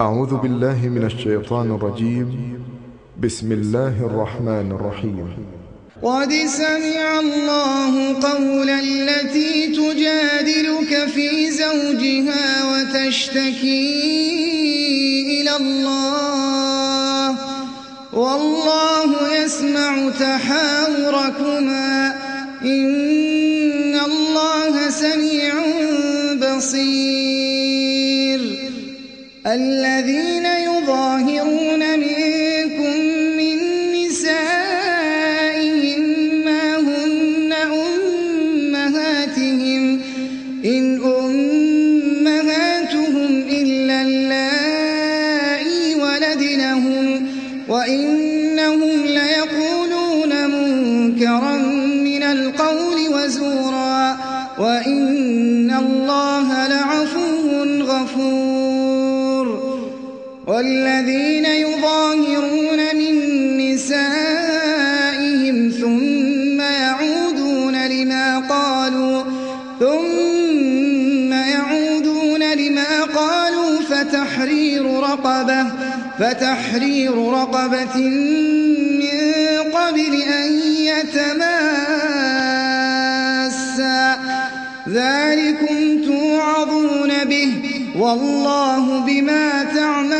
أعوذ بالله من الشيطان الرجيم. بسم الله الرحمن الرحيم. قد سمع الله قول التي تجادلك في زوجها وتشتكي إلى الله. والله يسمع تحاوركما. إن الله سميع بصير. الذين يظاهرون منكم من نسائهم ما هن أمهاتهم إن أمهاتهم والذين يظاهرون من نسائهم ثم يعودون لما قالوا ثم يعودون لما قالوا فتحرير رقبة فتحرير رقبة من قبل أن يتماسا. ذلكم توعظون به والله بما تعملون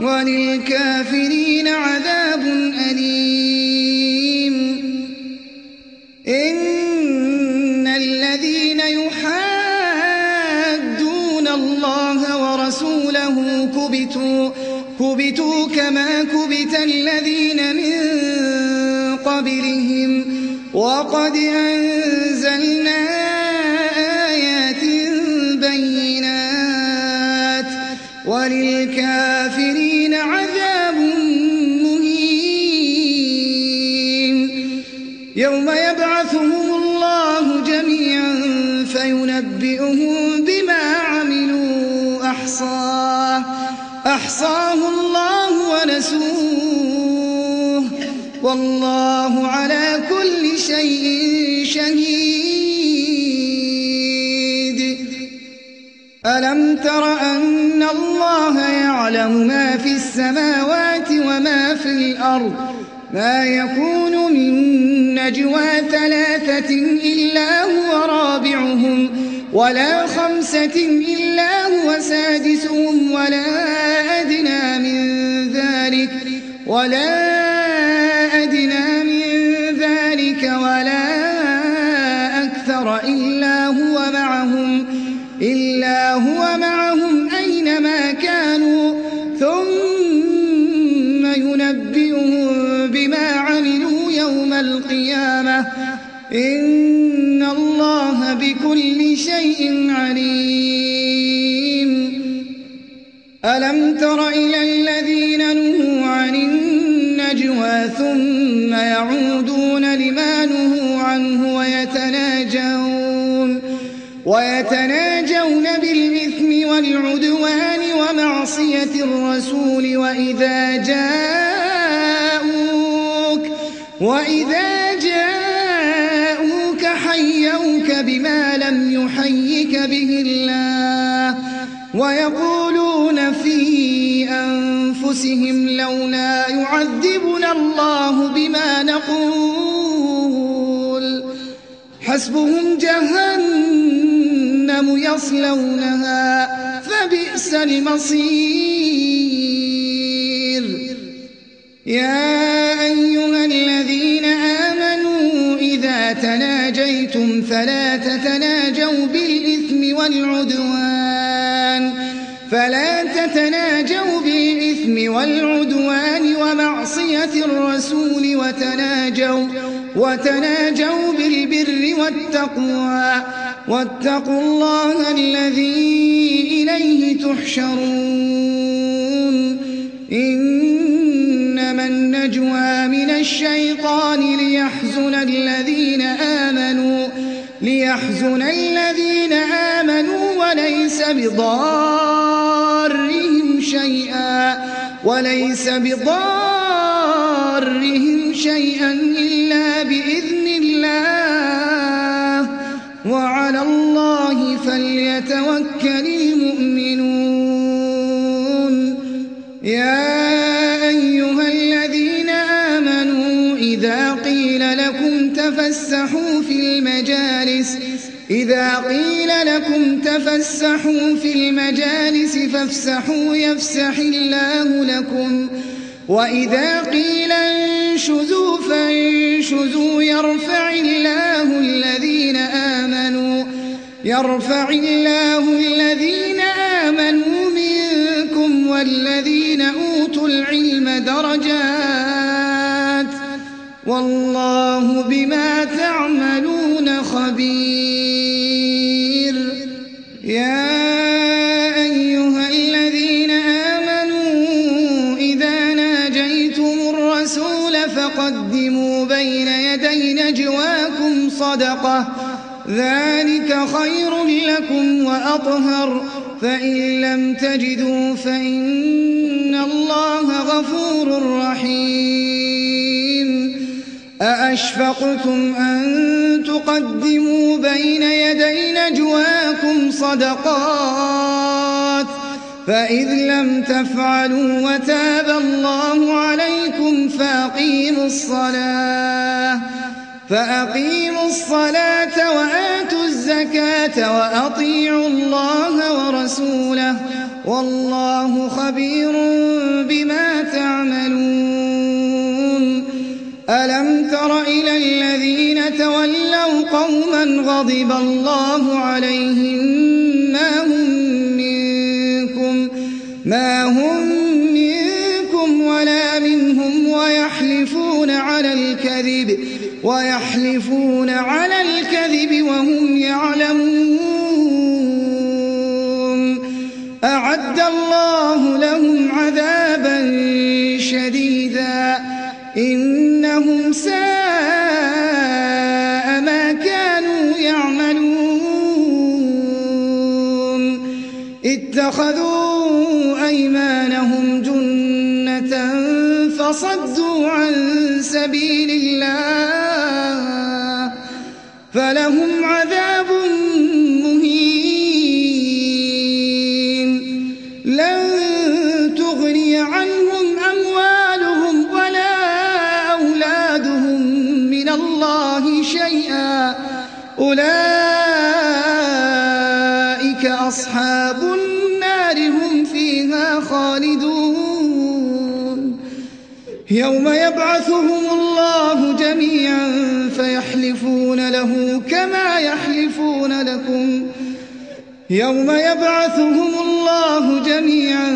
وللكافرين عذاب أليم. إن الذين يحادون الله ورسوله كبتوا كبتوا كما كبت الذين من قبلهم. وقد أنزلنا أحصاه أحصاه الله ونسوه. والله على كل شيء شهيد. ألم تر أن الله يعلم ما في السماوات وما في الأرض؟ ما يكون من نجوى ثلاثة إلا هو رابعهم. ولا خمسة إلا هو سادسهم ولا أدنى من ذلك ولا أدنى من ذلك ولا أكثر إلا هو معهم إلا هو معهم أينما كانوا ثم ينبئهم بما عملوا يوم القيامة إن بكل شيء عليم. ألم تر إلى الذين نهوا عن النجوى ثم يعودون لما نهوا عنه ويتناجون ويتناجون بالإثم والعدوان ومعصية الرسول وإذا جاءوك وإذا جاءوك حيوك بما لم يحيك به الله. ويقولون في أنفسهم لولا يعذبنا الله بما نقول. حسبهم جهنم يصلونها فبئس المصير. يا تتناجوا بالإثم والعدوان ومعصية الرسول وتناجوا وتناجوا بالبر والتقوى. واتقوا الله الذي إليه تحشرون. إن إنما النجوى من الشيطان ليحزن الذين آمنوا ليحزن الذين آمنوا وليس بضارهم شيئا وليس بضارهم شيئا إلا بإذن الله. وعلى الله فليتوكل المؤمنون. يا إذا قيل لكم تفسحوا في المجالس فافسحوا يفسح الله لكم. وإذا قيل انشزوا فانشزوا يرفع الله الذين آمنوا يرفع الله الذين آمنوا منكم والذين أوتوا العلم درجات. والله بما تعملون خبير. ذلك خير لكم وأطهر. فإن لم تجدوا فإن الله غفور رحيم. أأشفقتم أن تقدموا بين يدي نجواكم صدقات؟ فإذ لم تفعلوا وتاب الله عليكم فأقيموا الصلاة. فأقيموا الصلاة وآتوا الزكاة وأطيعوا الله ورسوله والله خبير بما تعملون. ألم تر إلى الذين تولوا قوما غضب الله عليهم ما هم منكم ما هم منكم ولا منهم ويحلفون على الكذب. ويحلفون على الكذب وهم يعلمون. أعد الله لهم عذابا شديدا. إنهم ساء فصدوا عن سبيل الله فلهم عذاب مهين. لن تغني عنهم أموالهم ولا أولادهم من الله شيئا. أولئك أصحاب النار. يوم يبعثهم الله جميعا فيحلفون له كما يحلفون لكم. يوم يبعثهم الله جميعا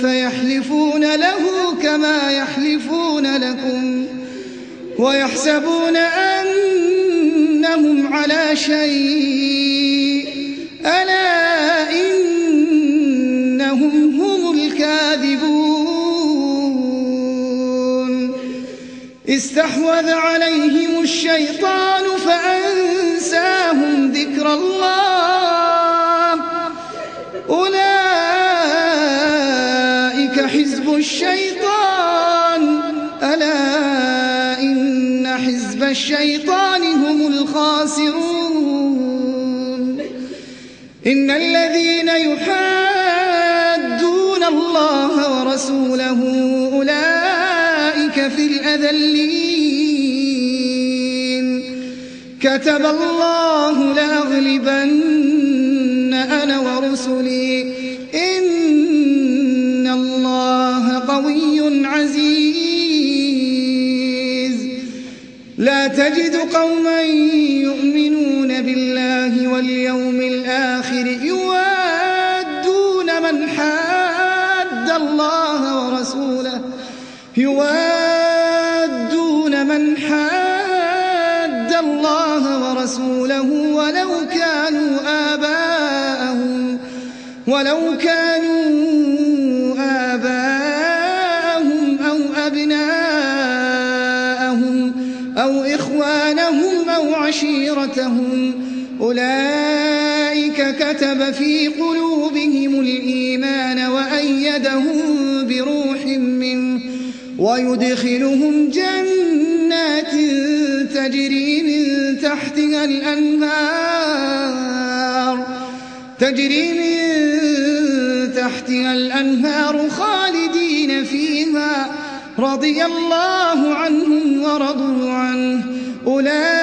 فيحلفون له كما يحلفون لكم. ويحسبون أنهم على شيء استحوذ عليهم الشيطان فأنساهم ذكر الله. أولئك حزب الشيطان. ألا إن حزب الشيطان هم الخاسرون. إن الذين يحادون الله ورسوله أولئك في الأذلين. كتب الله لأغلبن أنا ورسلي. إن الله قوي عزيز. لا تجد قوما يؤمنون ورسوله ولو كانوا آباءهم ولو كانوا آباءهم أو أبناءهم أو إخوانهم أو عشيرتهم. أولئك كتب في قلوبهم الإيمان وأيدهم بروح منه ويدخلهم جنات تجري من تحتها الأنهار تجري من تحتها الأنهار خالدين فيها رضي الله عنهم ورضوا عنه. أولئك